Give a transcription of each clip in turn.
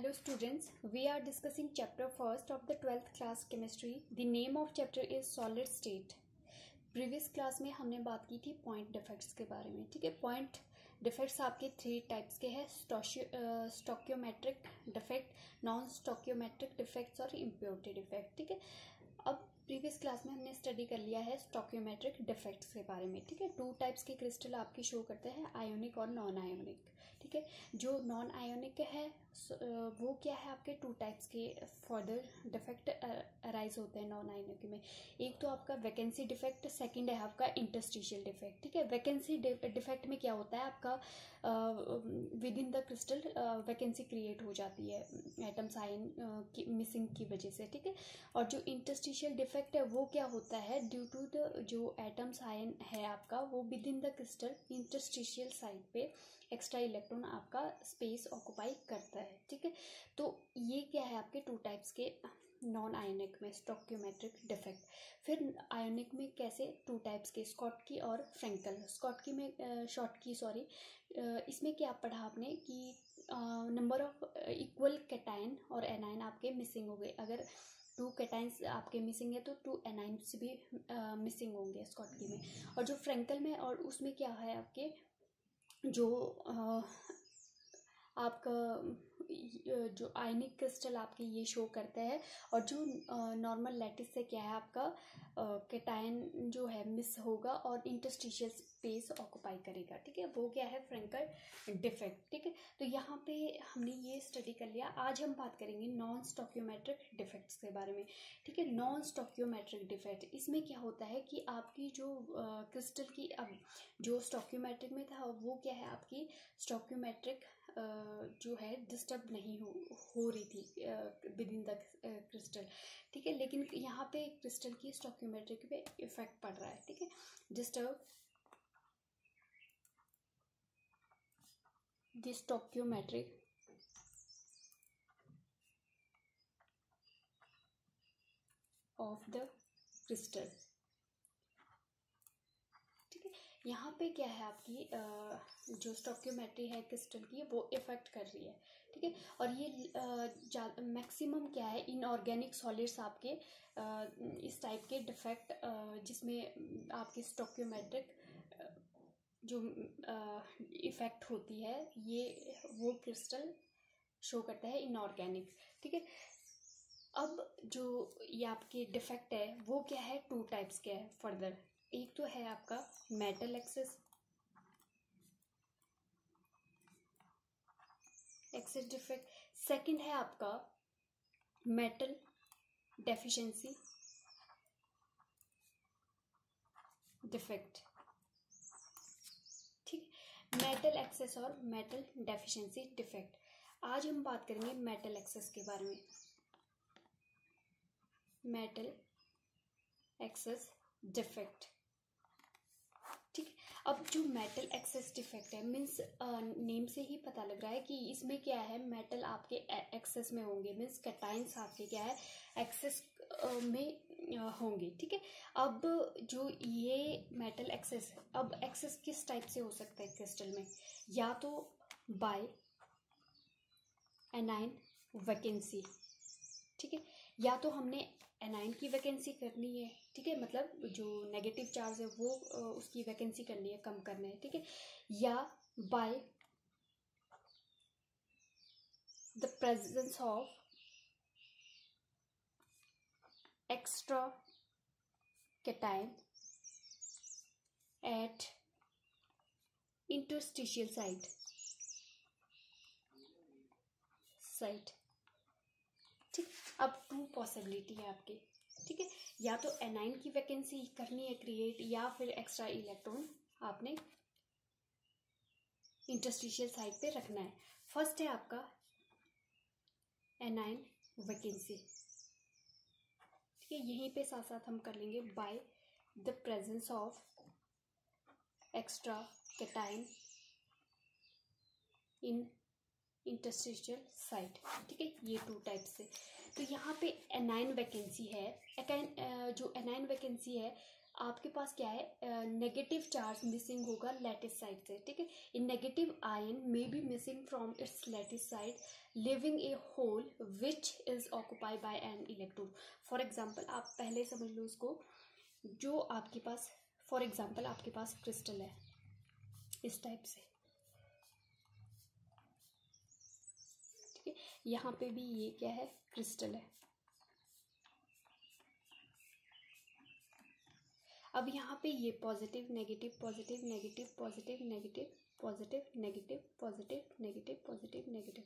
Hello students, we are discussing chapter first of the 12th class chemistry. The name of chapter is solid state. Previous class में हमने बात की थी point defects के बारे में ठीक है पॉइंट डिफेक्ट्स आपके थ्री टाइप्स के हैं stoichiometric defect non stoichiometric defects और इम्प्योरिटी डिफेक्ट ठीक है प्रीवियस क्लास में हमने स्टडी कर लिया है स्टोक्योमेट्रिक डिफेक्ट्स के बारे में, ठीक है? टू टाइप्स के क्रिस्टल आपकी शो करते हैं आयोनिक और नॉन आयोनिक ठीक है? जो नॉन आयोनिक है वो क्या है आपके टू टाइप्स के फर्दर डिफेक्ट अराइज होते हैं नॉन आयोनिक में। एक तो आपका वैकेंसी डिफेक्ट सेकंड है आपका इंटरस्टिशियल डिफेक्ट ठीक है? वैकेंसी डिफेक्ट में क्या होता है? आपका within the crystal vacancy create हो जाती है एटम साइन की मिसिंग की वजह से, ठीक है? और जो इंटरस्टिशियल डिफेक्ट है, वो क्या होता है? ड्यू टू द जो एटम साइन है आपका, वो within the crystal interstitial side पे एक्स्ट्रा इलेक्ट्रॉन आपका स्पेस ऑक्यूपाई करता है, ठीक है? तो ये क्या है आपके टू टाइप्स के नॉन आयोनिक में स्टोक्योमेट्रिक डिफेक्ट फिर आयोनिक में कैसे टू टाइप्स के स्कॉटकी और फ्रेंकल स्कॉटकी में शॉर्ट की सॉरी इसमें क्या पढ़ा आपने कि नंबर ऑफ़ इक्वल कैटाइन और एनाइन आपके मिसिंग हो गए. अगर टू कैटाइंस आपके मिसिंग है तो टू एनाइंस भी मिसिंग होंगे स्कॉटकी में। और जो फ्रेंकल में और उसमें क्या है आपके? जो आ, आपका जो आयनिक क्रिस्टल आपके ये शो करते हैं और जो नॉर्मल लैटिस से क्या है आपका कैटायन जो है मिस होगा और इंटरस्टिशियल स्पेस ऑक्यूपाई करेगा, ठीक है? वो क्या है? फ्रेंकल डिफेक्ट, ठीक है? तो यहाँ पे हमने ये स्टडी कर लिया। आज हम बात करेंगे नॉन स्टोक्योमेट्रिक डिफेक्ट्स के बारे में, ठीक है? नॉन स्टोक्योमेट्रिक डिफेक्ट, इसमें क्या होता है कि आपकी जो क्रिस्टल की, अब जो स्टोक्योमेट्रिक में था, वो क्या है आपकी? स्टोक्योमेट्रिक जो है डिस्टर्ब नहीं हो हो रही थी विद इन द क्रिस्टल ठीक है? लेकिन यहाँ पे क्रिस्टल की स्टोक्योमेट्रिक पे इफ़ेक्ट पड़ रहा है, ठीक है? Disturb the of the crystal यहाँ पे क्या है आपकी जो स्टोक्योमेट्री है क्रिस्टल की, वो इफ़ेक्ट कर रही है, ठीक है? और ये मैक्सिमम क्या है इनऑर्गेनिक सॉलिड्स आपके इस टाइप के डिफेक्ट जिसमें आपकी स्टोक्योमेट्रिक जो इफ़ेक्ट होती है, ये, वो क्रिस्टल शो करता है इनऑर्गेनिक ठीक है? अब जो ये आपके डिफेक्ट है, वो क्या है? टू टाइप्स के है फर्दर एक तो है आपका metal excess excess defect second है आपका मेटल डेफिशिएंसी डिफेक्ट ठीक? मेटल एक्सेस और मेटल डेफिशिएंसी डिफेक्ट आज हम बात करेंगे मेटल एक्सेस के बारे में। मेटल एक्सेस डिफेक्ट अब जो मेटल एक्सेस डिफेक्ट है मीन्स नेम से ही पता लग रहा है कि इसमें क्या है? मेटल आपके एक्सेस में होंगे मीन्स कैटाइंस आपके क्या है? एक्सेस में होंगे, ठीक है? अब जो ये मेटल एक्सेस अब एक्सेस किस टाइप से हो सकता है क्रिस्टल में? या तो बाय एनाइन वैकेंसी ठीक है? या तो हमने एनाइन की वैकेंसी करनी है, ठीक है? मतलब जो नेगेटिव चार्ज है वो उसकी वैकेंसी करनी है, कम करना है, ठीक है? या by the presence of extra cation at interstitial site site ठीक? अब टू पॉसिबिलिटी है आपके। ठीक है? या तो एनाइन की वैकेंसी करनी है क्रिएट या फिर एक्स्ट्रा इलेक्ट्रॉन आपने इंटरस्टिशियल साइड पे रखना है। फ़र्स्ट है आपका एनाइन वैकेंसी ठीक है? यहीं पे साथ साथ हम कर लेंगे by the presence of extra cation in interstitial site, ठीक है? ये टू टाइप से तो यहाँ पे एनाइन वैकेंसी है। एकाइन जो एनाइन वैकेंसी है, आपके पास क्या है? नेगेटिव चार्ज मिसिंग होगा लेटिस साइड से, ठीक है? In negative ion may be missing from its lattice side leaving a hole which is occupy by an electron for example आप पहले समझ लो उसको। जो आपके पास फॉर एग्ज़ाम्पल आपके पास क्रिस्टल है, इस टाइप से ठीक है यहाँ पे भी ये क्या है? क्रिस्टल है। अब यहाँ पे ये positive negative positive negative positive negative positive negative positive negative positive negative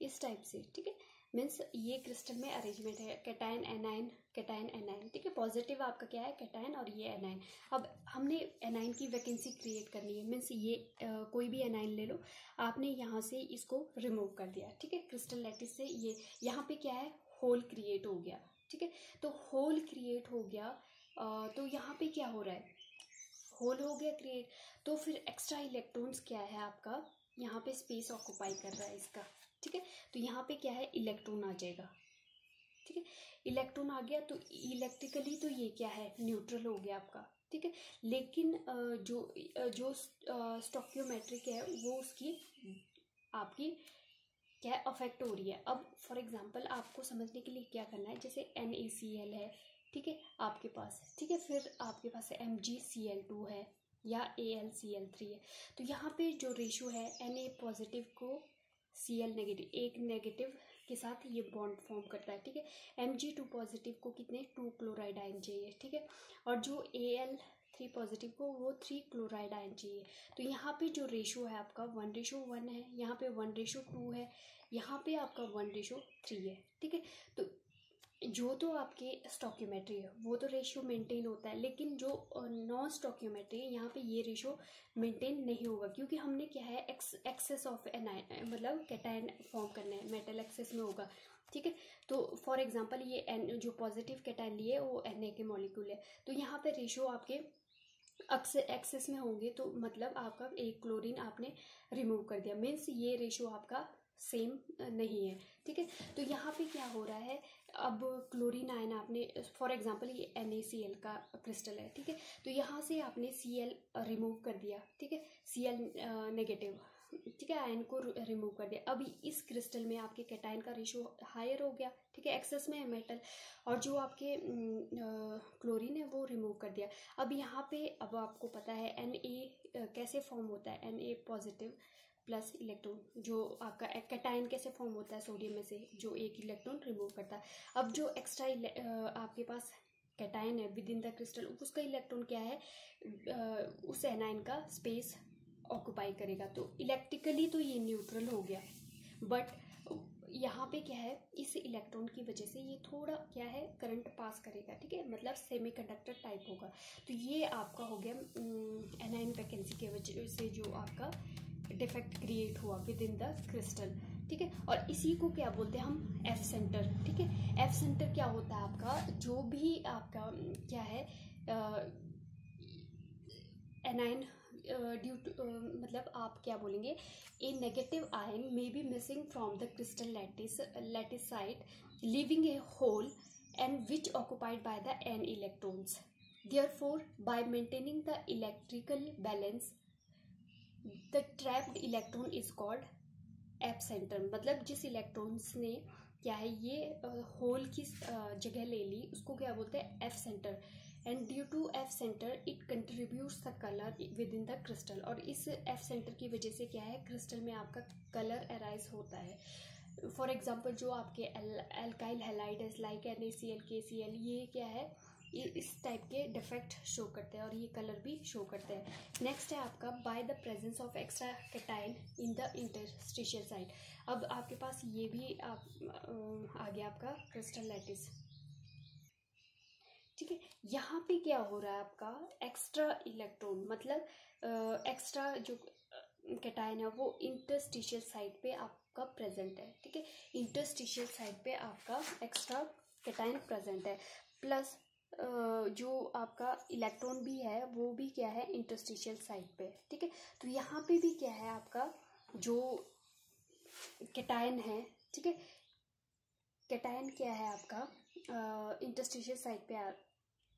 इस टाइप से, ठीक है? मीन्स ये क्रिस्टल में अरेंजमेंट है कैटाइन एनाइन कैटाइन एनाइन ठीक है? पॉजिटिव आपका क्या है? कैटाइन और ये एनाइन अब हमने एनाइन की वैकेंसी क्रिएट करनी है मीन्स ये आ, कोई भी एनाइन ले लो आपने यहाँ से इसको रिमूव कर दिया ठीक है? क्रिस्टल लैटिस से ये यहाँ पे क्या है? होल क्रिएट हो गया ठीक है? तो होल क्रिएट हो गया आ, तो यहाँ पे क्या हो रहा है? होल हो गया क्रिएट तो फिर एक्स्ट्रा इलेक्ट्रॉन्स क्या है आपका? यहाँ पे स्पेस ऑक्यूपाई कर रहा है इसका। ठीक है? तो यहाँ पे क्या है? इलेक्ट्रॉन आ जाएगा। ठीक है? इलेक्ट्रॉन आ गया तो इलेक्ट्रिकली तो ये क्या है? न्यूट्रल हो गया आपका। ठीक है? लेकिन जो जो स्टोक्योमेट्रिक है, वो उसकी, आपकी क्या अफेक्ट हो रही है। अब फॉर एग्जांपल आपको समझने के लिए क्या करना है? जैसे एनएसीएल है। ठीक है? आपके पास। ठीक है? फिर आपके पास M G C L two है या A L C L three है। तो यहाँ पे जो रेशो है एन ए पॉजिटिव को सी एल नेगेटिव एक नेगेटिव के साथ ये बॉन्ड फॉर्म करता है, ठीक है? एम जी टू पॉजिटिव को कितने? टू क्लोराइड आयन चाहिए, ठीक है? और जो ए एल थ्री पॉजिटिव को, वो थ्री क्लोराइड आयन चाहिए। तो यहाँ पे जो रेशो है आपका वन रेशो वन है, यहाँ पे वन रेशो टू है, यहाँ पे आपका वन रेशो थ्री है, ठीक है? तो जो तो आपके स्टॉक्यूमेट्री है, वो तो रेशियो मेंटेन होता है, लेकिन जो नॉन स्टॉक्यूमेट्री है, यहाँ पे ये रेशियो मेंटेन नहीं होगा, क्योंकि हमने क्या है एक्स एक्सेस ऑफ़ एन मतलब कैटाइन फॉर्म करना है मेटल एक्सेस में होगा, ठीक है? तो फॉर एग्जांपल ये एन जो पॉजिटिव कैटाइन लिए, वो एन के मॉलिक्यूल है तो यहाँ पे रेशियो आपके एक्सेस में होंगे तो मतलब आपका एक क्लोरीन आपने रिमूव कर दिया मीन्स ये रेशियो आपका सेम नहीं है, ठीक है? तो यहाँ पे क्या हो रहा है अब क्लोरीन आयन आपने फॉर एग्जांपल ये एन का क्रिस्टल है, ठीक है? तो यहाँ से आपने सी एल रिमूव कर दिया, ठीक है? सी एल नेगेटिव ठीक है? आयन को रिमूव कर दिया। अभी इस क्रिस्टल में आपके कैटाइन का रेशो हायर हो गया, ठीक है? एक्सेस में है मेटल और जो आपके क्लोरीन है वो रिमूव कर दिया। अब यहाँ पे, अब आपको पता है एन ए कैसे फॉर्म होता है? N A positive plus electron, जो आपका कैटाइन कैसे फॉर्म होता है सोडियम में से, जो एक इलेक्ट्रॉन रिमूव करता है। अब जो एक्स्ट्रा आपके पास कैटाइन है विद इन द क्रिस्टल उसका इलेक्ट्रॉन क्या है? उस एनाइन का स्पेस ऑक्यूपाई करेगा। तो इलेक्ट्रिकली तो ये न्यूट्रल हो गया बट यहाँ पे क्या है? इस इलेक्ट्रॉन की वजह से ये थोड़ा क्या है? करंट पास करेगा, ठीक है? मतलब सेमीकंडक्टर टाइप होगा। तो ये आपका हो गया एनाइन वैकेंसी के वजह से जो आपका डिफेक्ट क्रिएट हुआ विद इन द क्रिस्टल ठीक है? और इसी को क्या बोलते हैं हम? एफ़ सेंटर ठीक है? एफ़ सेंटर क्या होता है आपका? जो भी आपका, क्या है? एनाइन ड्यू टू मतलब आप क्या बोलेंगे? A negative ion may be missing from the crystal lattice lattice site leaving a hole and which occupied by the an electrons for by maintaining the electrical balance the trapped electron is called F centre मतलब जिस electrons ने, क्या है ये whole की जगह ले ली, उसको क्या बोलते हैं? F centre and due to F centre it contributes the colour within the crystal और इस एफ़ सेंटर की वजह से क्या है? क्रिस्टल में आपका कलर अराइज होता है. फॉर एग्ज़ाम्पल जो आपके alkali halide like N A C L के सी एल ये क्या है? इस टाइप के डिफेक्ट शो करते हैं और ये कलर भी शो करते हैं। नेक्स्ट है आपका by the presence of extra cation in the interstitial side अब आपके पास ये भी आप आ गया आपका क्रिस्टल लैटिस ठीक है, यहाँ पे क्या हो रहा है आपका? एक्स्ट्रा इलेक्ट्रॉन मतलब एक्स्ट्रा जो कैटाइन है वो इंटरस्टिशियल साइड पे आपका प्रेजेंट है। ठीक है इंटरस्टिशियल साइड पे आपका एक्स्ट्रा कैटाइन प्रेजेंट है। प्लस जो आपका इलेक्ट्रॉन भी है, वो भी क्या है इंटरस्टिशियल साइड पे ठीक है? तो यहाँ पे भी क्या है आपका, जो कैटायन है, ठीक है? कैटायन क्या है आपका? इंटरस्टिशियल साइड पे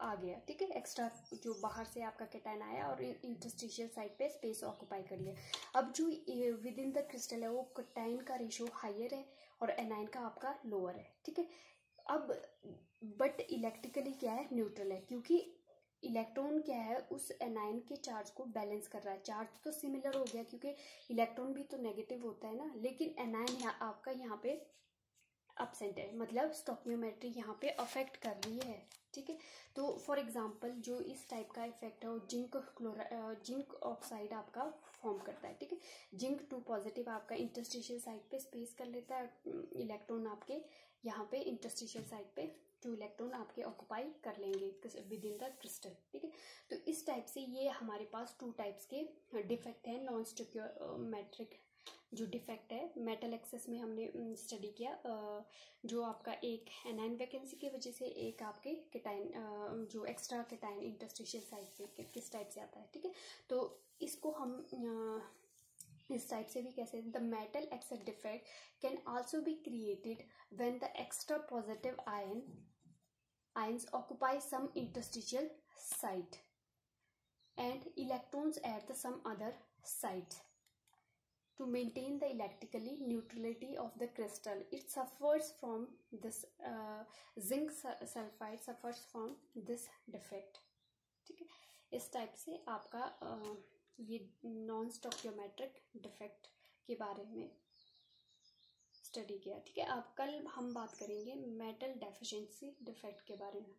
आ गया, ठीक है? एक्स्ट्रा जो बाहर से आपका कैटाइन आया और इंटरस्टिशियल साइड पे स्पेस ऑक्यूपाई कर लिया अब जो विद इन द क्रिस्टल है, वो कैटाइन का रेशो हाइयर है और एनाइन का आपका लोअर है, ठीक है? अब बट इलेक्ट्रिकली क्या है? न्यूट्रल है, क्योंकि इलेक्ट्रॉन क्या है? उस एनाइन के चार्ज को बैलेंस कर रहा है। चार्ज तो सिमिलर हो गया, क्योंकि इलेक्ट्रॉन भी तो नेगेटिव होता है ना। लेकिन एनाइन आपका यहाँ पे अपसेंट है। मतलब स्टोक्योमेट्री यहाँ पे अफेक्ट कर रही है, ठीक है? तो फॉर एग्जांपल जो इस टाइप का इफ़ेक्ट है, वो जिंक क्लोरा जिंक ऑक्साइड आपका फॉर्म करता है, ठीक है? जिंक टू पॉजिटिव आपका इंटरस्टिशियल साइड पे स्पेस कर लेता है इलेक्ट्रॉन आपके यहाँ पे इंटरस्टिशियल साइड पे टू इलेक्ट्रॉन आपके ऑक्यूपाई कर लेंगे विद इन द क्रिस्टल ठीक है? तो इस टाइप से ये हमारे पास टू टाइप्स के डिफेक्ट हैं नॉन स्टोक्योमेट्रिक जो डिफेक्ट है मेटल एक्सेस में हमने स्टडी किया जो आपका एक एनाइन वैकेंसी की वजह से एक आपके केटाइन जो एक्स्ट्रा केटाइन इंटरस्टिशियल साइड पे किस टाइप से आता है, ठीक है? तो इसको हम इस टाइप से भी कैसे the metal excess defect can also be created when the extra positive ion ions occupy some interstitial site and electrons at the some other site to maintain the electrically neutrality of the crystal it suffers from this uh, zinc sulfide suffers from this defect ठीक है इस type से आपका uh, ये non stoichiometric defect के बारे में study किया ठीक है अब कल हम बात करेंगे मेटल डेफिशिएंसी डिफेक्ट के बारे में